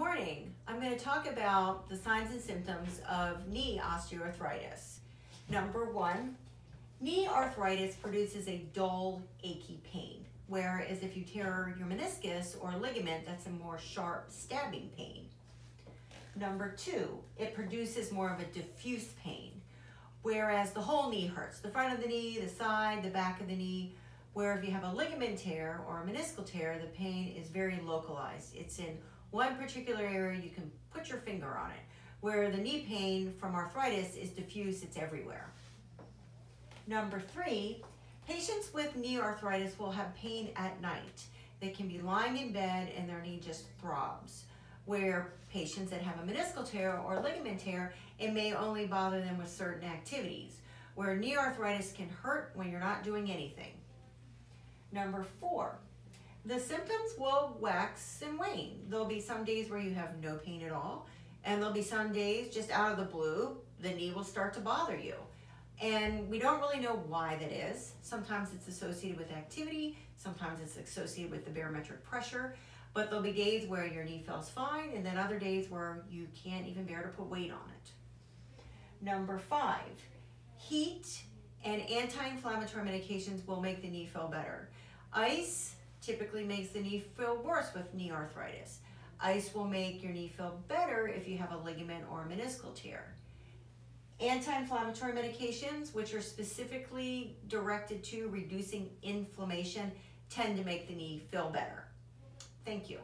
morning. I'm going to talk about the signs and symptoms of knee osteoarthritis. Number one, knee arthritis produces a dull, achy pain, whereas if you tear your meniscus or ligament, that's a more sharp, stabbing pain. Number two, it produces more of a diffuse pain, whereas the whole knee hurts. The front of the knee, the side, the back of the knee, where if you have a ligament tear or a meniscal tear, the pain is very localized. It's in one particular area, you can put your finger on it. Where the knee pain from arthritis is diffuse, it's everywhere. Number three, patients with knee arthritis will have pain at night. They can be lying in bed and their knee just throbs. Where patients that have a meniscal tear or ligament tear, it may only bother them with certain activities. Where knee arthritis can hurt when you're not doing anything. Number four, the symptoms will wax and wane. There'll be some days where you have no pain at all, and there'll be some days just out of the blue, the knee will start to bother you. And we don't really know why that is. Sometimes it's associated with activity, sometimes it's associated with the barometric pressure, but there'll be days where your knee feels fine, and then other days where you can't even bear to put weight on it. Number five, heat and anti-inflammatory medications will make the knee feel better. Ice typically makes the knee feel worse with knee arthritis. Ice will make your knee feel better if you have a ligament or a meniscal tear. Anti-inflammatory medications, which are specifically directed to reducing inflammation, tend to make the knee feel better. Thank you.